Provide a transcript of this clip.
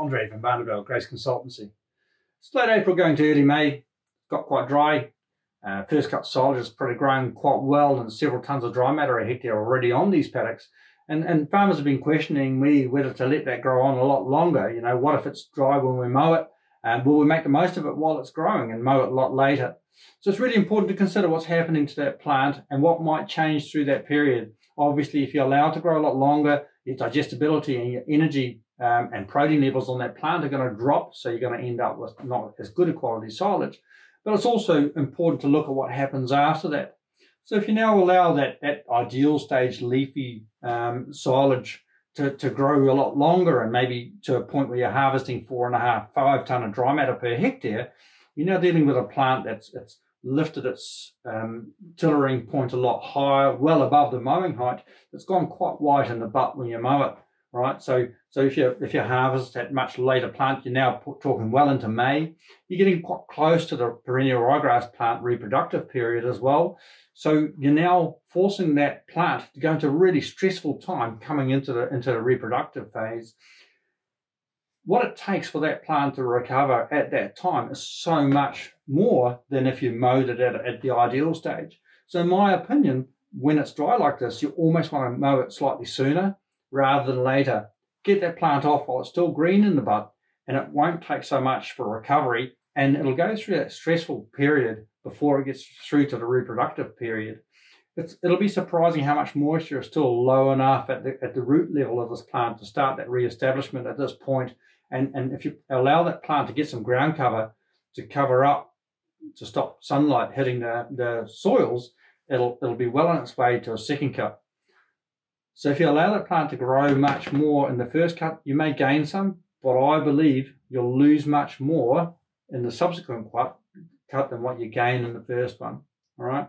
Andre Van Barneveld Graise Consultancy. It's late April going to early May. Got quite dry. Uh, first cut silage is probably growing quite well and several tons of dry matter a hectare already on these paddocks. And, and farmers have been questioning me whether to let that grow on a lot longer. You know, what if it's dry when we mow it? And will we make the most of it while it's growing and mow it a lot later? So it's really important to consider what's happening to that plant and what might change through that period. Obviously, if you allow it to grow a lot longer, your digestibility and your energy um, and protein levels on that plant are going to drop. So you're going to end up with not as good a quality silage. But it's also important to look at what happens after that. So if you now allow that, that ideal stage leafy um, silage to, to grow a lot longer and maybe to a point where you're harvesting four and a half, five ton of dry matter per hectare, you're now dealing with a plant that's, that's lifted its um, tillering point a lot higher, well above the mowing height. It's gone quite white in the butt when you mow it, right? So, so if you if you harvest at much later plant, you're now talking well into May. You're getting quite close to the perennial ryegrass plant reproductive period as well. So you're now forcing that plant to go into a really stressful time coming into the into the reproductive phase what it takes for that plant to recover at that time is so much more than if you mowed it at, at the ideal stage. So, in my opinion, when it's dry like this, you almost want to mow it slightly sooner rather than later. Get that plant off while it's still green in the bud, and it won't take so much for recovery, and it'll go through that stressful period before it gets through to the reproductive period. It's, it'll be surprising how much moisture is still low enough at the, at the root level of this plant to start that re-establishment at this point and, and if you allow that plant to get some ground cover to cover up, to stop sunlight hitting the, the soils, it'll, it'll be well on its way to a second cut. So if you allow that plant to grow much more in the first cut, you may gain some, but I believe you'll lose much more in the subsequent cut, than what you gain in the first one. All right.